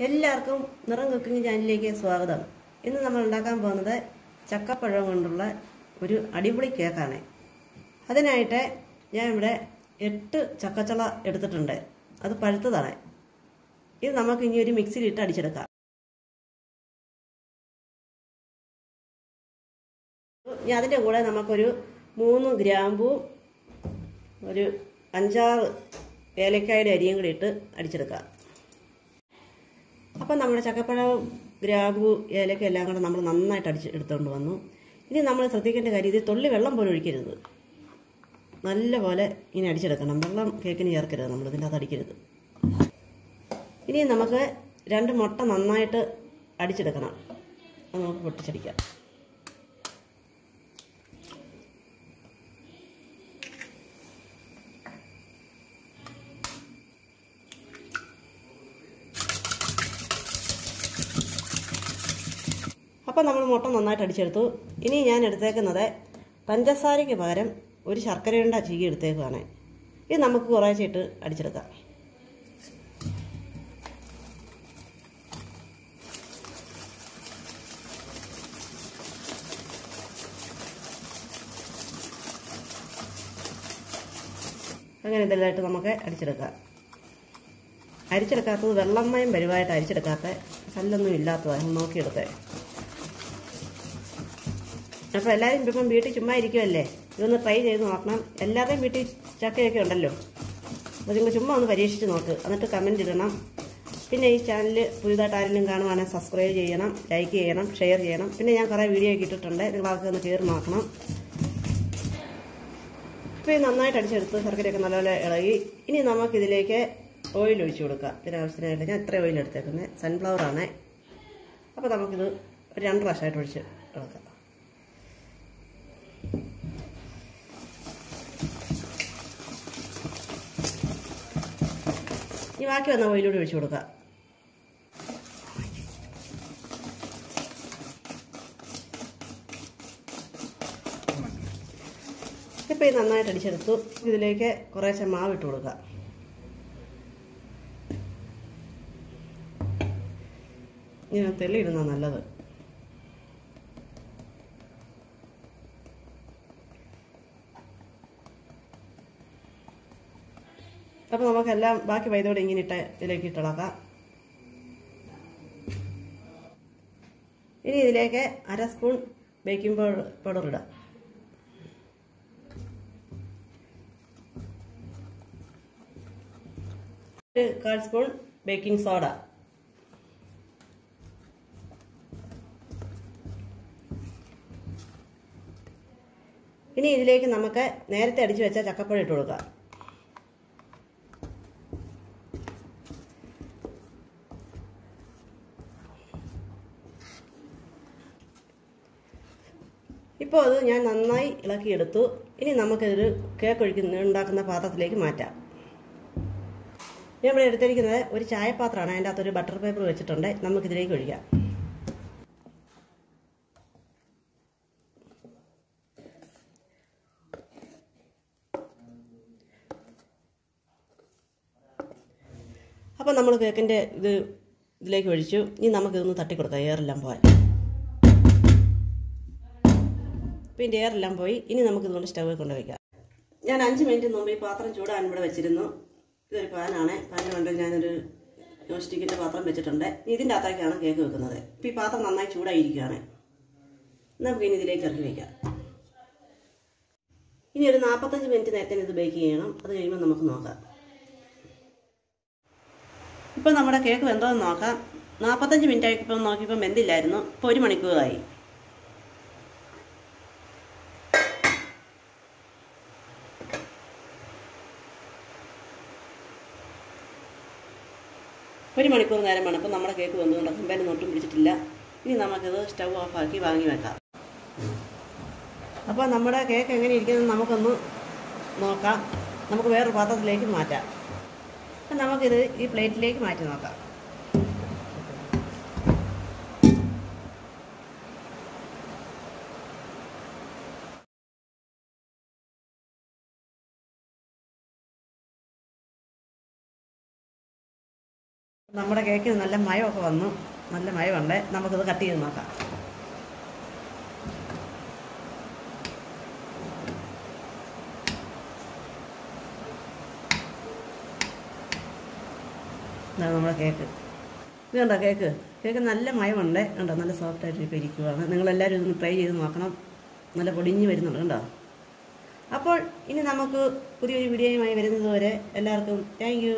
എല്ലാവർക്കും നിറം കുക്കിംഗ് ചാനലിലേക്ക് സ്വാഗതം. ഇന്ന് നമ്മൾ ഉണ്ടാക്കാൻ പോകുന്നത് ചക്കപ്പഴം കൊണ്ടുള്ള ഒരു അടിപൊളി കേക്കാണ്. അതിനായിട്ട് ഞാൻ ഇവിടെ എട്ട് ചക്കച്ചള എടുത്തിട്ടുണ്ട്. അത് പഴുത്തതാണ്. ഇത് നമുക്ക് ഇനി ഒരു മിക്സിയിലിട്ട് അടിച്ചെടുക്കാം. ഇനി അതിന്റെ കൂടെ നമുക്കൊരു മൂന്ന് ഗ്രാമ്പും ഒരു അഞ്ചാറ് ഏലക്കായുടെ അരിയും കൂടി ഇട്ട് അടിച്ചെടുക്കാം. അപ്പം നമ്മുടെ ചക്കപ്പഴം ഗ്രാമ്പു ഏലക്ക എല്ലാം കൂടെ നമ്മൾ നന്നായിട്ട് അടിച്ച് എടുത്തുകൊണ്ട് വന്നു. ഇനി നമ്മൾ ശ്രദ്ധിക്കേണ്ട കാര്യം ഇത് തൊള്ളി വെള്ളം പോലും ഒഴിക്കരുത്. നല്ലപോലെ ഇനി അടിച്ചെടുക്കണം. വെള്ളം കേക്കിന് ചേർക്കരുത് നമ്മൾ ഇതിന്റെ അകത്ത് അടിക്കരുത്. ഇനി നമുക്ക് രണ്ട് മുട്ട നന്നായിട്ട് അടിച്ചെടുക്കണം. അത് നമുക്ക് പൊട്ടിച്ചടിക്കാം. അപ്പം നമ്മൾ മുട്ട നന്നായിട്ട് അടിച്ചെടുത്തു. ഇനി ഞാൻ എടുത്തേക്കുന്നത് പഞ്ചസാരയ്ക്ക് പകരം ഒരു ശർക്കരയുണ്ട ചീകി എടുത്തേക്കുവാണ്. ഇത് നമുക്ക് കുറേശ്ശെ ഇട്ട് അടിച്ചെടുക്കാം. അങ്ങനെ ഇതെല്ലാമായിട്ട് നമുക്ക് അടിച്ചെടുക്കാം. അരിച്ചെടുക്കാത്തത് വെള്ളമയം പരിവായിട്ട് അരിച്ചെടുക്കാത്ത കല്ലൊന്നും ഇല്ലാത്തതാണ് നോക്കിയെടുത്തേ. അപ്പോൾ എല്ലാവരും ഇപ്പം വീട്ടിൽ ചുമ്മാ ഇരിക്കുമല്ലേ ഇതൊന്ന് ട്രൈ ചെയ്ത് നോക്കണം. എല്ലാവരുടെയും വീട്ടിൽ ചക്കയൊക്കെ ഉണ്ടല്ലോ. അപ്പോൾ നിങ്ങൾ ചുമ്മാ ഒന്ന് പരീക്ഷിച്ച് നോക്ക്. എന്നിട്ട് കമന്റ് ഇടണം. പിന്നെ ഈ ചാനൽ പുതിയതായിട്ട് ആരെങ്കിലും കാണുവാണെങ്കിൽ സബ്സ്ക്രൈബ് ചെയ്യണം ലൈക്ക് ചെയ്യണം ഷെയർ ചെയ്യണം. പിന്നെ ഞാൻ കുറേ വീഡിയോ ഒക്കെ ഇട്ടിട്ടുണ്ട്. നിങ്ങൾ ഒന്ന് കയറി നോക്കണം. ഇപ്പോൾ ഈ നന്നായിട്ട് അടിച്ചെടുത്ത് ശർക്കരയൊക്കെ നല്ലപോലെ ഇളകി. ഇനി നമുക്കിതിലേക്ക് ഓയിൽ ഒഴിച്ചു കൊടുക്കാം. ഇതിനാവശ്യത്തിനായിട്ട് ഞാൻ ഇത്ര ഓയിൽ എടുത്തേക്കുന്നത് സൺഫ്ലവർ ആണേ. അപ്പോൾ നമുക്കിത് രണ്ട് പ്രാവശ്യമായിട്ട് ഒഴിച്ച് ഇളക്കാം ഈ ബാക്കി വന്ന ഓയിലൂടെ ഒഴിച്ചു കൊടുക്കാം. ഇപ്പം ഇത് നന്നായിട്ട് അടിച്ചെടുത്തു. ഇതിലേക്ക് കുറേശ്ശെ മാവ് ഇട്ട് കൊടുക്കാം. ഇങ്ങനെ തെളിയിടുന്ന നല്ലത്. അപ്പോൾ നമുക്കെല്ലാം ബാക്കി വൈദ്യോടെ ഇങ്ങനെ ഇട്ട് ഇതിലേക്ക് ഇട്ടിളക്കാം ഇനി ഇതിലേക്ക് അര സ്പൂൺ ബേക്കിംഗ് പൗഡർ പൗഡർ ഇടാം ഒരു കാൽ സ്പൂൺ ബേക്കിംഗ് സോഡ. ഇനി ഇതിലേക്ക് നമുക്ക് നേരത്തെ അടിച്ചു വെച്ച ചക്കപ്പഴം ഇട്ട് കൊടുക്കാം. ഇപ്പോൾ അത് ഞാൻ നന്നായി ഇളക്കിയെടുത്തു. ഇനി നമുക്കിതൊരു കേക്ക് ഒഴിക്കുന്ന ഉണ്ടാക്കുന്ന പാത്രത്തിലേക്ക് മാറ്റാം. ഞാൻ ഇവിടെ എടുത്തിരിക്കുന്നത് ഒരു ചായപാത്രമാണ്. അതിന്റെ അകത്തൊരു ബട്ടർ പേപ്പർ വെച്ചിട്ടുണ്ട്. നമുക്കിതിലേക്ക് ഒഴിക്കാം. അപ്പം നമ്മൾ കേക്കിന്റെ ഇത് ഇതിലേക്ക് ഒഴിച്ചു. ഇനി നമുക്കിതൊന്ന് തട്ടിക്കൊടുക്കാം. എയറെല്ലാം പോകാൻ ഇതിന്റെ എയറെല്ലാം പോയി. ഇനി നമുക്ക് ഇതുകൊണ്ട് സ്റ്റവ് കൊണ്ട് വയ്ക്കാം ഞാൻ അഞ്ച് മിനിറ്റ് മുമ്പ് ഈ പാത്രം ചൂടാൻ ഇവിടെ വെച്ചിരുന്നു. ഇതൊരു പാനാണ്. പാനിന് കൊണ്ട് ഞാനൊരു നോൺ സ്റ്റിക്കിന്റെ പാത്രം വെച്ചിട്ടുണ്ട്. ഇതിന്റെ അകത്തേക്കാണ് കേക്ക് വെക്കുന്നത്. ഇപ്പം ഈ പാത്രം നന്നായി ചൂടായിരിക്കുകയാണ്. നമുക്ക് ഇനി ഇതിലേക്ക് ഇറക്കി വയ്ക്കാം ഇനി ഒരു നാൽപ്പത്തഞ്ച് മിനിറ്റ് നേരത്തെ ഇത് ബേക്ക് ചെയ്യണം. അത് കഴിയുമ്പോൾ നമുക്ക് നോക്കാം. ഇപ്പം നമ്മുടെ കേക്ക് വെന്തോന്ന് നോക്കാം. നാൽപ്പത്തഞ്ച് മിനിറ്റ് ആയിപ്പോൾ നോക്കിയപ്പോൾ വെന്തില്ലായിരുന്നു. ഇപ്പോൾ ഒരു മണിക്കൂറായി. ഒരു മണിക്കൂർ നേരം വേണം. അപ്പം നമ്മുടെ കേക്ക് വന്നുകൊണ്ട് കമ്പേലും ഒട്ടും പിടിച്ചിട്ടില്ല. ഇനി നമുക്കിത് സ്റ്റവ് ഓഫാക്കി വാങ്ങി വെക്കാം. അപ്പോൾ നമ്മുടെ കേക്ക് എങ്ങനെ ഇരിക്കുന്നത് നമുക്കൊന്ന് നോക്കാം. നമുക്ക് വേറൊരു പാത്രത്തിലേക്ക് മാറ്റാം. അപ്പം നമുക്കിത് ഈ പ്ലേറ്റിലേക്ക് മാറ്റി നോക്കാം. നമ്മുടെ കേക്കിന് നല്ല മയമൊക്കെ വന്നു. നല്ല മയമുണ്ട് നമുക്കിത് കട്ട് ചെയ്ത് നോക്കാം. നമ്മുടെ കേക്ക്. ഇത് കണ്ടോ കേക്ക്? കേക്ക് നല്ല മയമുണ്ട് കണ്ടോ. നല്ല സോഫ്റ്റ് ആയിട്ട് ഇപ്പോൾ ഇരിക്കുവാണ്. നിങ്ങളെല്ലാവരും ഇതൊന്ന് ട്രൈ ചെയ്ത് നോക്കണം. നല്ല പൊടിഞ്ഞ് വരുന്നുണ്ട് കണ്ടോ? അപ്പോൾ ഇനി നമുക്ക് പുതിയൊരു വീഡിയോയുമായി വരുന്നത് വരെ എല്ലാവർക്കും താങ്ക്